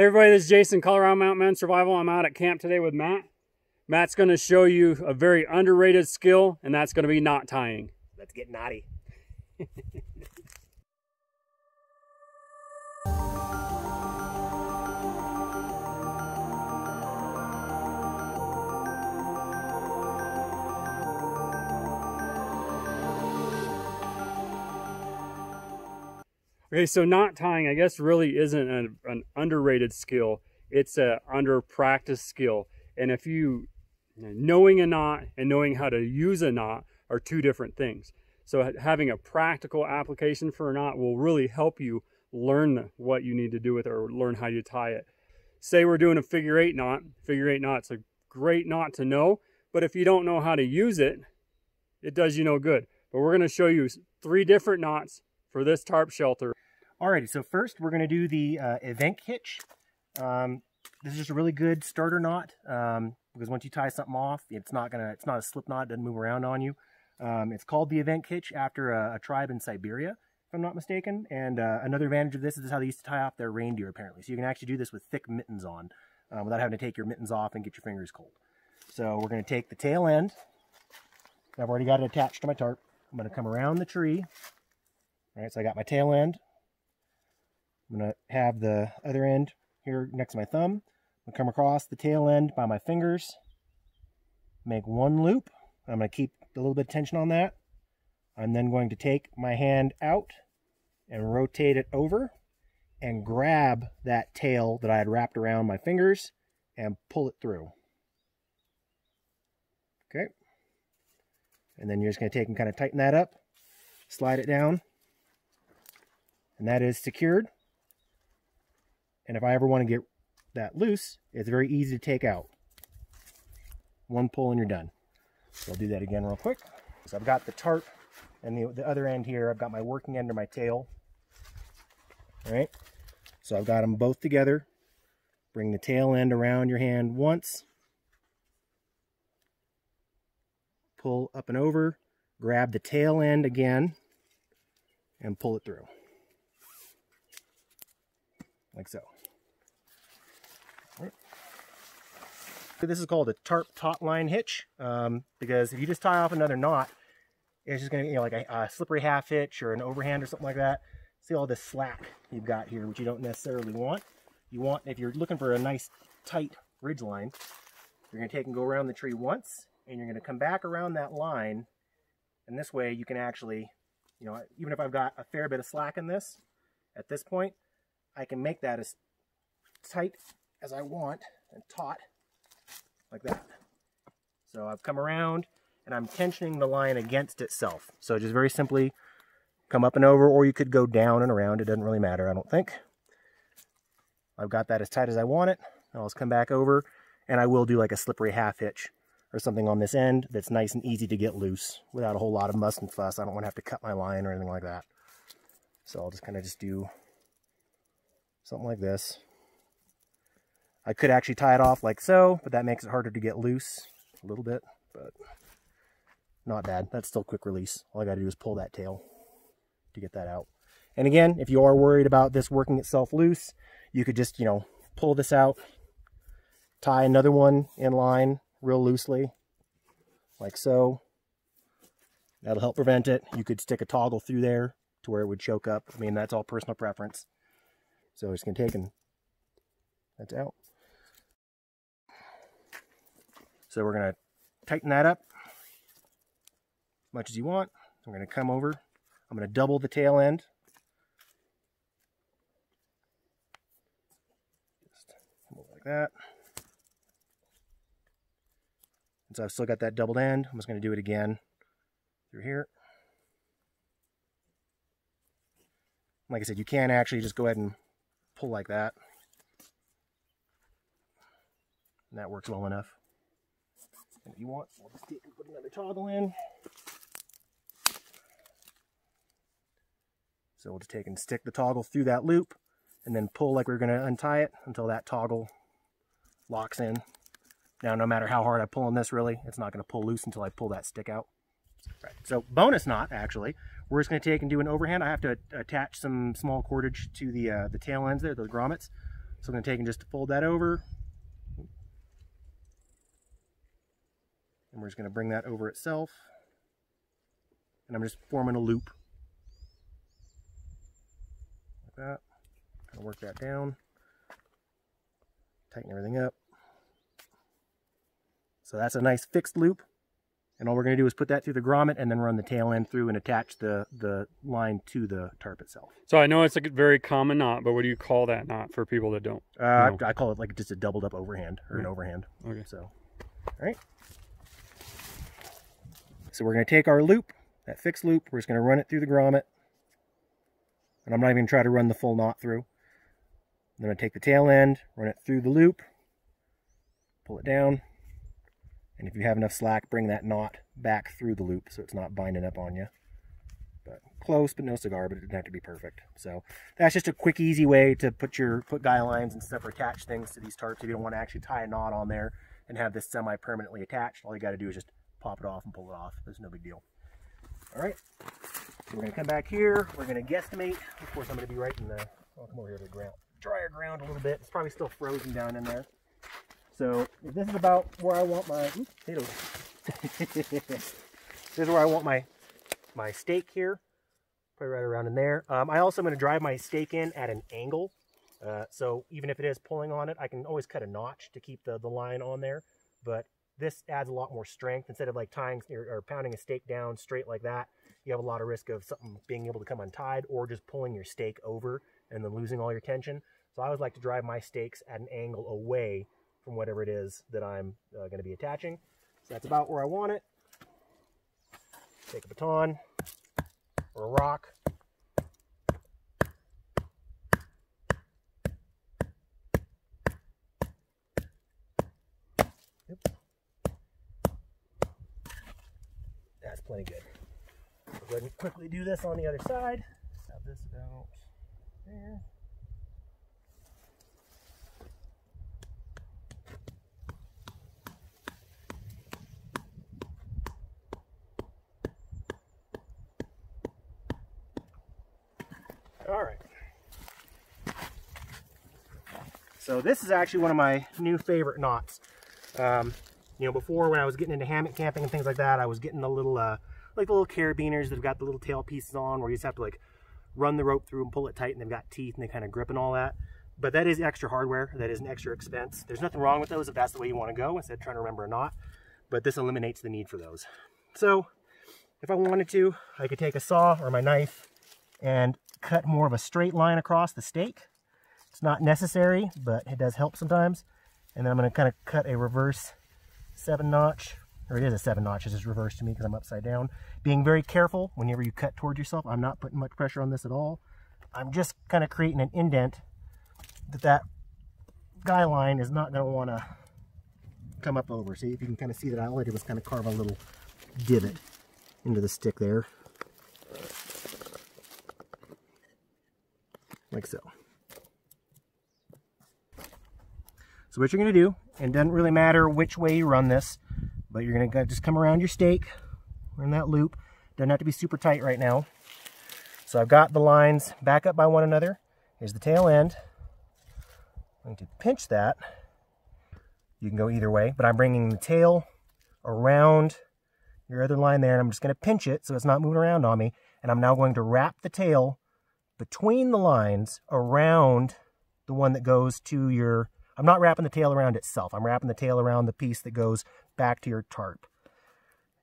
Hey everybody, this is Jason, Colorado Mountain Man Survival. I'm out at camp today with Matt. Matt's going to show you a very underrated skill, and that's going to be knot tying. Let's get knotty. Okay, so knot tying, I guess, really isn't an, an underrated skill. It's a under practice skill. And if you, knowing a knot and knowing how to use a knot are two different things. So having a practical application for a knot will really help you learn what you need to do with it or learn how you tie it. Say we're doing a figure eight knot. Figure eight knot's a great knot to know, but if you don't know how to use it, it does you no good. But we're gonna show you three different knots for this tarp shelter. Alrighty, so first we're going to do the uh, Evenk hitch. Um, this is just a really good starter knot um, because once you tie something off, it's not gonna, it's not a slip knot, it doesn't move around on you. Um, it's called the Evenk hitch after a, a, tribe in Siberia, if I'm not mistaken. And uh, another advantage of this is how they used to tie off their reindeer apparently. So you can actually do this with thick mittens on uh, without having to take your mittens off and get your fingers cold. So we're to take the tail end. I've already got it attached to my tarp. I'm to come around the tree. All right, so I got my tail end. I'm to have the other end here next to my thumb. I'm to come across the tail end by my fingers. Make one loop. I'm to keep a little bit of tension on that. I'm then going to take my hand out and rotate it over and grab that tail that I had wrapped around my fingers and pull it through. Okay. And then you're just going to take and kind of tighten that up, slide it down, and that is secured. And if I ever want to get that loose, it's very easy to take out. One pull and you're done. So I'll do that again real quick. So I've got the tarp and the, the other end here, I've got my working end of my tail. All right. So I've got them both together. Bring the tail end around your hand once. Pull up and over. Grab the tail end again and pull it through. Like so. This is called a tarp taut line hitch um, because if you just tie off another knot, it's just going to, you know, like a, a, slippery half hitch or an overhand or something like that. See all this slack you've got here, which you don't necessarily want. You want, if you're looking for a nice tight ridge line, you're going to take and go around the tree once, and you're going to come back around that line, and this way you can actually, you know, even if I've got a fair bit of slack in this, at this point, I can make that as tight as I want and taut like that. So I've come around and I'm tensioning the line against itself. So just very simply come up and over, or you could go down and around. It doesn't really matter, I don't think. I've got that as tight as I want it. I'll just come back over and I will do like a slippery half hitch or something on this end that's nice and easy to get loose without a whole lot of muss and fuss. I don't want to have to cut my line or anything like that. So I'll just kind of just do something like this. I could actually tie it off like so, but that makes it harder to get loose a little bit, but not bad. That's still quick release. All I got to do is pull that tail to get that out. And again, if you are worried about this working itself loose, you could just, you know, pull this out, tie another one in line real loosely, like so. That'll help prevent it. You could stick a toggle through there to where it would choke up. I mean, that's all personal preference. So just going to take and that's out. So we're going to tighten that up as much as you want. I'm going to come over. I'm going to double the tail end. Just like that. And so I've still got that doubled end. I'm just going to do it again through here. Like I said, you can actually just go ahead and pull like that. And that works well enough. And if you want, we'll just take and put another toggle in. So we'll just take and stick the toggle through that loop and then pull like we're going to untie it until that toggle locks in. Now, no matter how hard I pull on this, really, it's not going to pull loose until I pull that stick out. Right. So bonus knot, actually, we're just going to take and do an overhand. I have to attach some small cordage to the uh, the tail ends there, those grommets. So I'm going to take and just fold that over. And we're just going to bring that over itself. And I'm just forming a loop. Like that. Of work that down. Tighten everything up. So that's a nice fixed loop. And all we're going to do is put that through the grommet and then run the tail end through and attach the, the line to the tarp itself. So I know it's a very common knot, but what do you call that knot for people that don't? Uh, I, I, call it like just a doubled up overhand or an overhand. Okay. So, all right. So we're going to take our loop, that fixed loop, we're just going to run it through the grommet. And I'm not even going to try to run the full knot through. I'm going to take the tail end, run it through the loop, pull it down, and if you have enough slack, bring that knot back through the loop so it's not binding up on you. But close, but no cigar, but it doesn't have to be perfect. So that's just a quick, easy way to put your put guy lines and stuff or attach things to these tarps if you don't want to actually tie a knot on there and have this semi-permanently attached. All you got to do is just pop it off and pull it off. There's no big deal. All right, so we're going to come back here. We're going to guesstimate. Of course, I'm to be right in the, I'll come over here to the ground, drier ground a little bit. It's probably still frozen down in there. So this is about where I want my potatoes. this is where I want my my stake here. Probably right around in there. Um, I also am going to drive my stake in at an angle. Uh, so even if it is pulling on it, I can always cut a notch to keep the, the line on there. But this adds a lot more strength. Instead of like tying or, or pounding a stake down straight like that, you have a lot of risk of something being able to come untied or just pulling your stake over and then losing all your tension. So I always like to drive my stakes at an angle away from whatever it is that I'm uh, going to be attaching. So that's about where I want it. Take a baton or a rock. That's plenty good. I'll go ahead and quickly do this on the other side. Have this about there. All right. So this is actually one of my new favorite knots. Um, you know, before when I was getting into hammock camping and things like that, I was getting the little, uh, like the little carabiners that have got the little tail pieces on where you just have to like run the rope through and pull it tight and they've got teeth and they kind of grip and all that. But that is extra hardware. That is an extra expense. There's nothing wrong with those if that's the way you want to go instead of trying to remember a knot. But this eliminates the need for those. So if I wanted to, I could take a saw or my knife and cut more of a straight line across the stake. It's not necessary, but it does help sometimes. And then I'm going to kind of cut a reverse seven notch, or it is a seven notch, it's just reversed to me because I'm upside down. Being very careful whenever you cut towards yourself. I'm not putting much pressure on this at all. I'm just kind of creating an indent that that guy line is not going to want to come up over. See if you can kind of see that I did was kind of carve a little divot into the stick there. Like so. So what you're going to do, and it doesn't really matter which way you run this, but you're going to just come around your stake, in that loop. Doesn't have to be super tight right now. So I've got the lines back up by one another. Here's the tail end. I'm going to pinch that. You can go either way, but I'm bringing the tail around your other line there, and I'm just going to pinch it so it's not moving around on me. And I'm now going to wrap the tail between the lines around the one that goes to your, I'm not wrapping the tail around itself. I'm wrapping the tail around the piece that goes back to your tarp.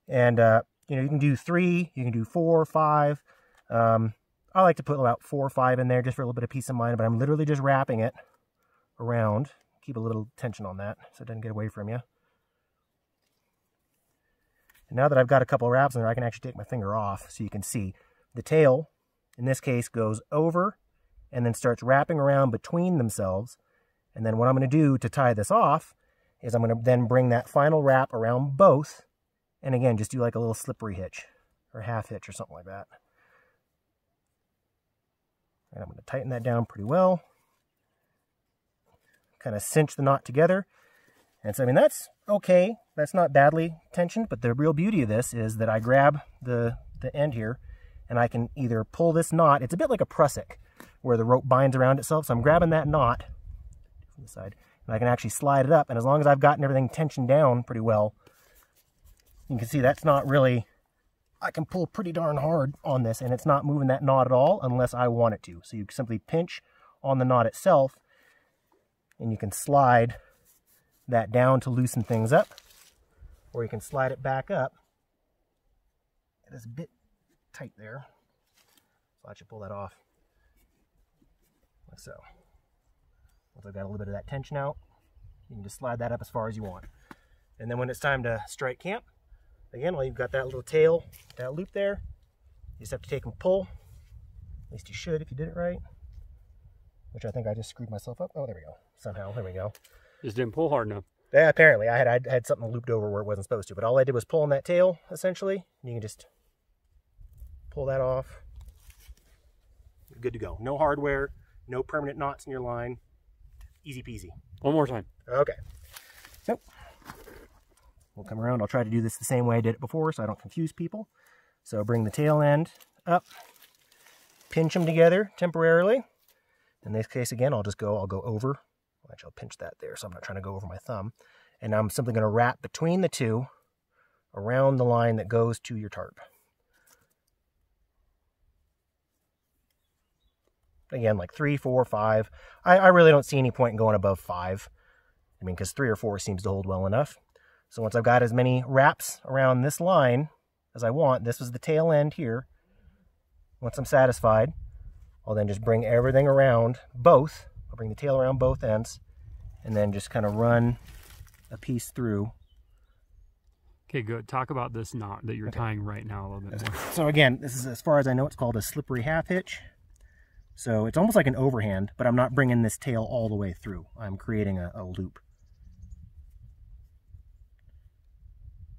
And, uh, you know, you can do three, you can do four, five. Um, I like to put about four or five in there just for a little bit of peace of mind, but I'm literally just wrapping it around. Keep a little tension on that so it doesn't get away from you. And now that I've got a couple wraps in there, I can actually take my finger off so you can see the tail in this case, goes over and then starts wrapping around between themselves. And then what I'm going to do to tie this off is I'm going to then bring that final wrap around both. And again, just do like a little slippery hitch or half hitch or something like that. And I'm going to tighten that down pretty well. Kind of cinch the knot together. And so, I mean, that's okay. That's not badly tensioned, but the real beauty of this is that I grab the, the end here and I can either pull this knot. It's a bit like a prusik where the rope binds around itself. So I'm grabbing that knot this side. And I can actually slide it up. And as long as I've gotten everything tensioned down pretty well, you can see that's not really, I can pull pretty darn hard on this and it's not moving that knot at all unless I want it to. So you simply pinch on the knot itself and you can slide that down to loosen things up or you can slide it back up. It is a bit tight there. So I should pull that off like so. Once I've got a little bit of that tension out, you can just slide that up as far as you want. And then when it's time to strike camp, again, while you've got that little tail, that loop there, you just have to take and pull. At least you should if you did it right. Which I think I just screwed myself up. Oh, there we go. Somehow, there we go. Just didn't pull hard enough. Yeah, apparently I had I had something looped over where it wasn't supposed to, but all I did was pull on that tail essentially. And You can just pull that off. You're good to go. No hardware, no permanent knots in your line. Easy peasy. One more time. Okay. So we'll come around. I'll try to do this the same way I did it before so I don't confuse people. So bring the tail end up, pinch them together temporarily. In this case, again, I'll just go, I'll go over. Actually, I'll pinch that there so I'm not trying to go over my thumb. And I'm simply going to wrap between the two around the line that goes to your tarp. Again, like three, four, five. I, I really don't see any point in going above five. I mean, because three or four seems to hold well enough. So once I've got as many wraps around this line as I want, this was the tail end here. Once I'm satisfied, I'll then just bring everything around both. I'll bring the tail around both ends and then just kind of run a piece through. Okay, good. Talk about this knot that you're okay. tying right now a little bit more. So again, this is as far as I know, it's called a slippery half hitch. So it's almost like an overhand, but I'm not bringing this tail all the way through. I'm creating a, a loop.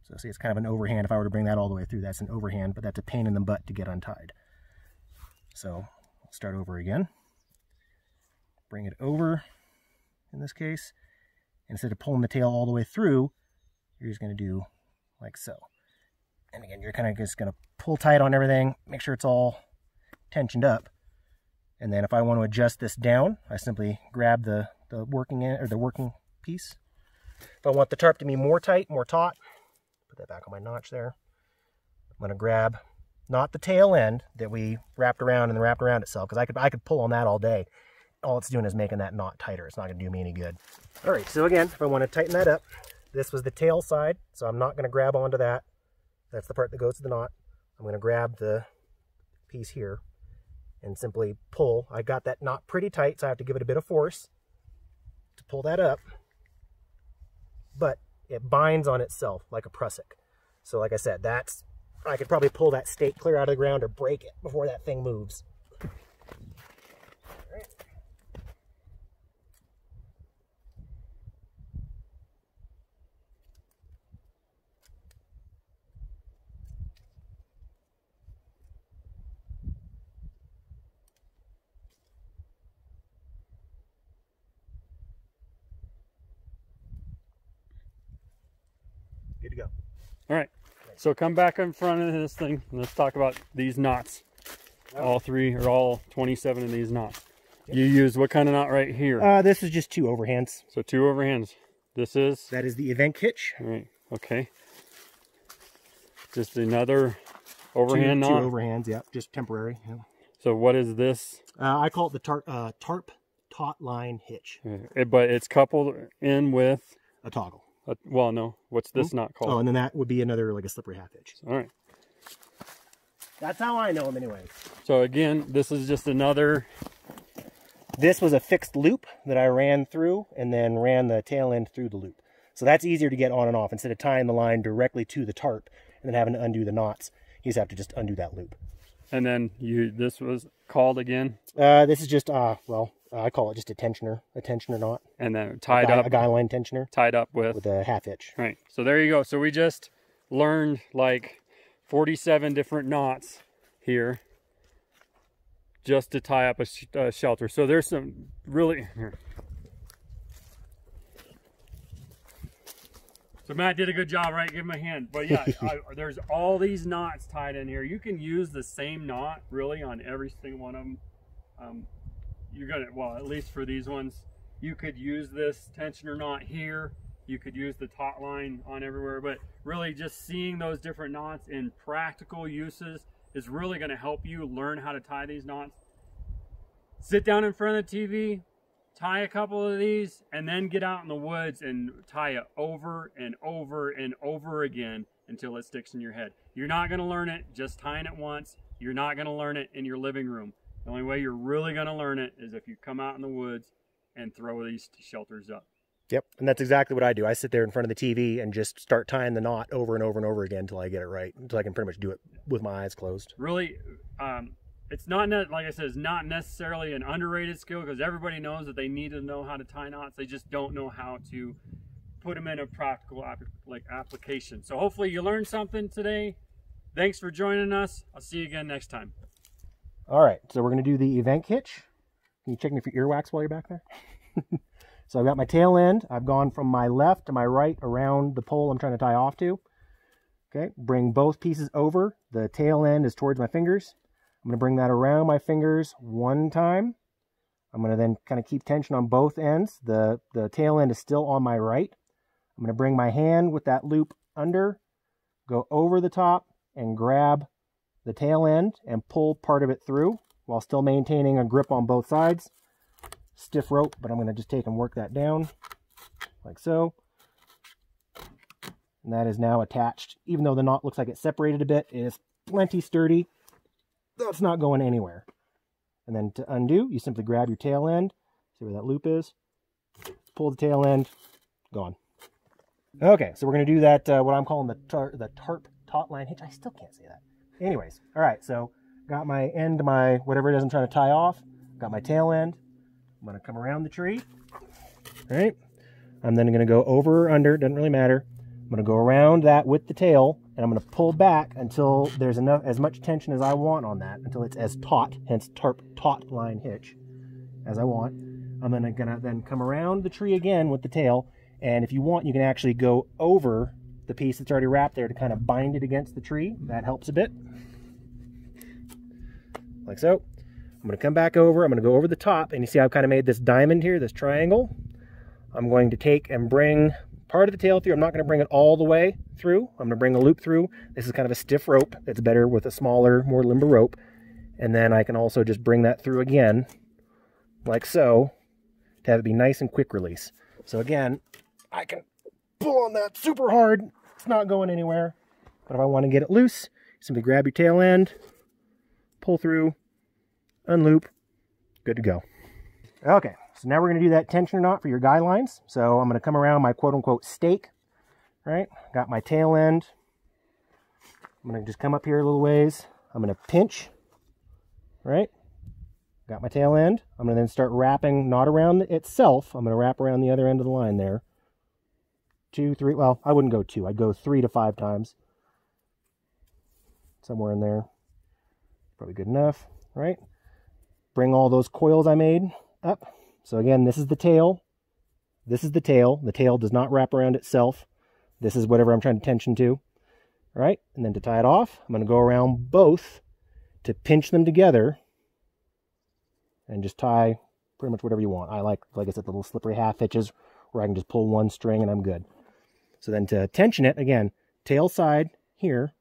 So see, it's kind of an overhand. If I were to bring that all the way through, that's an overhand, but that's a pain in the butt to get untied. So start over again. Bring it over, in this case. Instead of pulling the tail all the way through, you're just going to do like so. And again, you're kind of just going to pull tight on everything, make sure it's all tensioned up. And then if I want to adjust this down, I simply grab the, the working end, or the working piece. If I want the tarp to be more tight, more taut, put that back on my notch there. I'm going to grab not the tail end that we wrapped around and wrapped around itself, because I could I could pull on that all day. All it's doing is making that knot tighter. It's not going to do me any good. All right, so again, if I want to tighten that up, this was the tail side, so I'm not going to grab onto that. That's the part that goes to the knot. I'm going to grab the piece here and simply pull. I got that knot pretty tight, so I have to give it a bit of force to pull that up. But it binds on itself like a prusik. So like I said, that's I could probably pull that stake clear out of the ground or break it before that thing moves. Good to go. All right. So come back in front of this thing. Let's talk about these knots. All three or all 27 of these knots. Yep. You use what kind of knot right here? Uh, this is just two overhands. So two overhands. This is? That is the Evenk hitch. All right. Okay. Just another overhand two, knot? Two overhands, yeah. Just temporary. Yeah. So what is this? Uh, I call it the tar uh, tarp taut line hitch. but it's coupled in with? A toggle. Uh, well, no. What's this not called? Oh, and then that would be another like a slippery half hitch. All right. That's how I know them anyway. So again, this is just another... This was a fixed loop that I ran through and then ran the tail end through the loop. So that's easier to get on and off instead of tying the line directly to the tarp and then having to undo the knots. You just have to just undo that loop. And then you, this was called again? Uh, this is just, uh, well, I call it just a tensioner, a tensioner knot. And then tied a guy, up. A guy line tensioner. Tied up with? With a half hitch. Right. So there you go. So we just learned like 47 different knots here just to tie up a, sh shelter. So there's some really... Here. So Matt did a good job, right? Give him a hand. But yeah, I, there's all these knots tied in here. You can use the same knot really on every single one of them. Um, you're gonna well at least for these ones You could use this tensioner knot here. You could use the taut line on everywhere, but really just seeing those different knots in practical uses is really gonna help you learn how to tie these knots. Sit down in front of the TV, tie a couple of these, and then get out in the woods and tie it over and over and over again until it sticks in your head. You're not gonna learn it just tying it once. You're not gonna learn it in your living room. The only way you're really gonna learn it is if you come out in the woods and throw these shelters up. Yep, and that's exactly what I do. I sit there in front of the TV and just start tying the knot over and over and over again until I get it right, until I can pretty much do it with my eyes closed. Really, um, it's not like I said, it's not necessarily an underrated skill because everybody knows that they need to know how to tie knots. They just don't know how to put them in a practical like application. So hopefully you learned something today. Thanks for joining us. I'll see you again next time. All right, so we're going to do the Evenk hitch. Can you check me for earwax while you're back there? so I've got my tail end. I've gone from my left to my right around the pole I'm trying to tie off to. Okay, bring both pieces over. The tail end is towards my fingers. I'm going to bring that around my fingers one time. I'm going to then kind of keep tension on both ends. The, the tail end is still on my right. I'm going to bring my hand with that loop under, go over the top, and grab the tail end and pull part of it through while still maintaining a grip on both sides. Stiff rope, but I'm going to just take and work that down like so. And that is now attached. Even though the knot looks like it's separated a bit, it is plenty sturdy. That's not going anywhere. And then to undo, you simply grab your tail end. See where that loop is? Pull the tail end, gone. Okay, so we're going to do that, uh, what I'm calling the, tar the tarp taut line hitch. I still can't say that. Anyways, all right, so got my end, my whatever it is I'm trying to tie off. Got my tail end. I'm going to come around the tree. All right. I'm then going to go over or under, doesn't really matter. I'm to go around that with the tail, and I'm going to pull back until there's enough, as much tension as I want on that, until it's as taut, hence tarp taut line hitch, as I want. I'm then going to then come around the tree again with the tail, and if you want, you can actually go over the piece that's already wrapped there to kind of bind it against the tree. That helps a bit. Like so. I'm going to come back over. I'm going to go over the top. And you see I've kind of made this diamond here, this triangle. I'm going to take and bring part of the tail through. I'm not going to bring it all the way through. I'm going to bring a loop through. This is kind of a stiff rope. It's better with a smaller, more limber rope. And then I can also just bring that through again, like so, to have it be nice and quick release. So again, I can pull on that super hard. It's not going anywhere. But if I want to get it loose, simply grab your tail end, pull through, unloop, good to go. Okay, so now we're going to do that tensioner knot for your guy lines. So I'm going to come around my quote-unquote stake, right? Got my tail end. I'm going to just come up here a little ways. I'm going to pinch, right? Got my tail end. I'm going to then start wrapping, not around itself. I'm going to wrap around the other end of the line there two, three. Well, I wouldn't go two. I'd go three to five times. Somewhere in there. Probably good enough, right? Bring all those coils I made up. So again, this is the tail. This is the tail. The tail does not wrap around itself. This is whatever I'm trying to tension to. right? and then to tie it off, I'm going to go around both to pinch them together and just tie pretty much whatever you want. I like, like I said, the little slippery half hitches where I can just pull one string and I'm good. So then to tension it, again, tail side here.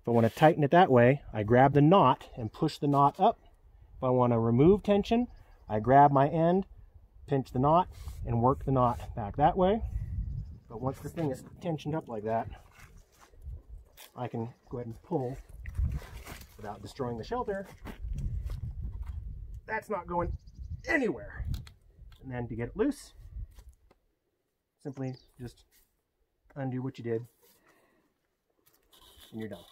If I want to tighten it that way, I grab the knot and push the knot up. If I want to remove tension, I grab my end, pinch the knot, and work the knot back that way. But once the thing is tensioned up like that, I can go ahead and pull without destroying the shelter. That's not going anywhere. And then to get it loose, simply just undo what you did, and you're done.